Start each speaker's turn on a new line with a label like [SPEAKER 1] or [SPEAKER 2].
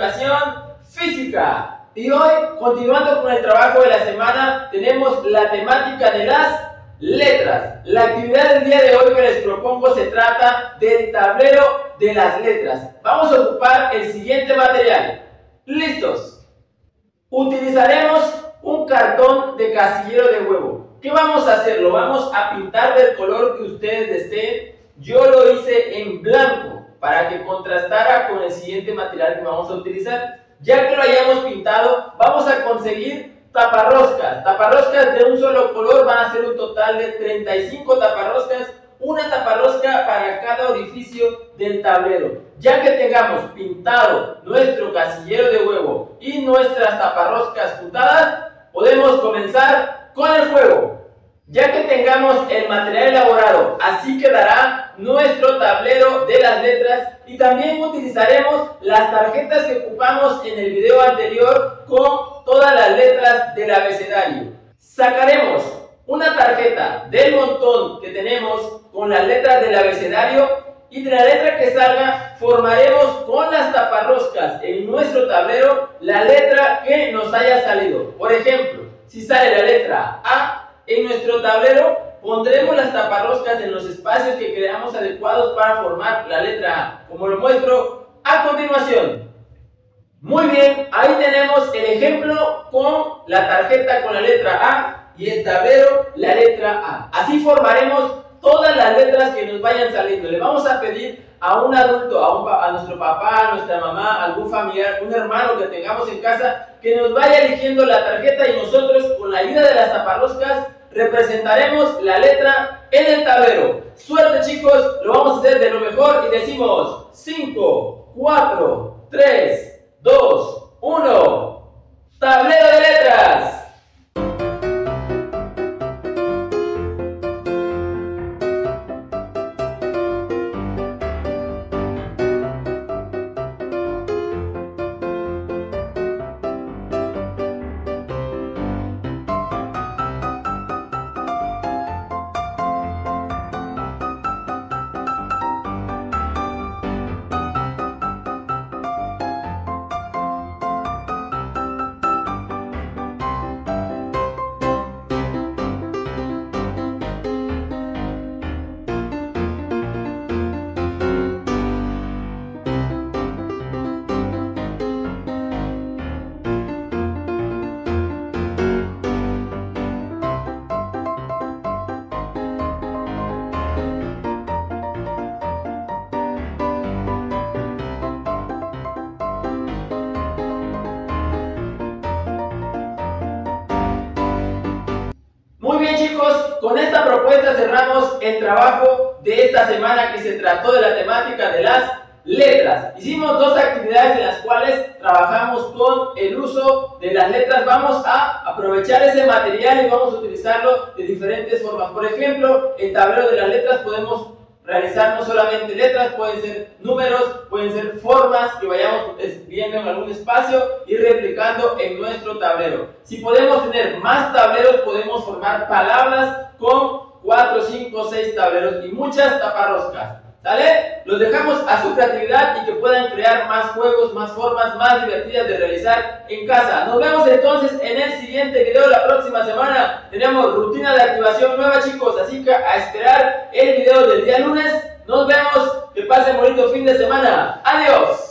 [SPEAKER 1] educación física. Y hoy, continuando con el trabajo de la semana, tenemos la temática de las letras. La actividad del día de hoy que les propongo se trata del tablero de las letras. Vamos a ocupar el siguiente material. ¿Listos? Utilizaremos un cartón de casillero de huevo. ¿Qué vamos a hacer? Lo vamos a pintar del color que ustedes deseen. Yo lo hice en blanco para que contrastara con el siguiente material que vamos a utilizar. Ya que lo hayamos pintado, vamos a conseguir taparroscas. Taparroscas de un solo color van a ser un total de 35 taparroscas. Una taparrosca para cada orificio del tablero. Ya que tengamos pintado nuestro casillero de huevo y nuestras taparroscas juntadas, podemos comenzar con el juego. Ya que tengamos el material elaborado, así quedará nuestro tablero de las letras y también utilizaremos las tarjetas que ocupamos en el video anterior con todas las letras del abecedario. Sacaremos una tarjeta del montón que tenemos con las letras del abecedario y de la letra que salga formaremos con las taparroscas en nuestro tablero la letra que nos haya salido. Por ejemplo, si sale la letra A, en nuestro tablero pondremos las taparroscas en los espacios que creamos adecuados para formar la letra A, como lo muestro a continuación. Muy bien, ahí tenemos el ejemplo con la tarjeta con la letra A y el tablero la letra A. Así formaremos todas las letras que nos vayan saliendo. Le vamos a pedir a un adulto, a, a, nuestro papá, a nuestra mamá, algún familiar, un hermano que tengamos en casa, que nos vaya eligiendo la tarjeta y nosotros con la ayuda de las taparroscas representaremos la letra en el tablero. Suerte chicos, lo vamos a hacer de lo mejor y decimos 5, 4, 3, 2, Muy bien chicos, con esta propuesta cerramos el trabajo de esta semana que se trató de la temática de las letras. Hicimos dos actividades en las cuales trabajamos con el uso de las letras. Vamos a aprovechar ese material y vamos a utilizarlo de diferentes formas. Por ejemplo, el tablero de las letras podemos realizar no solamente letras, pueden ser números, pueden ser formas que vayamos viendo en algún espacio y replicando en nuestro tablero. Si podemos tener más tableros, podemos formar palabras con 4, 5, 6 tableros y muchas taparroscas. ¿Sale? Los dejamos a su creatividad y que puedan crear más juegos, más formas, más divertidas de realizar en casa. Nos vemos entonces en el siguiente video la próxima semana. Tenemos rutina de activación nueva chicos, así que a esperar el video del día lunes. Nos vemos, que pasen bonito fin de semana. Adiós.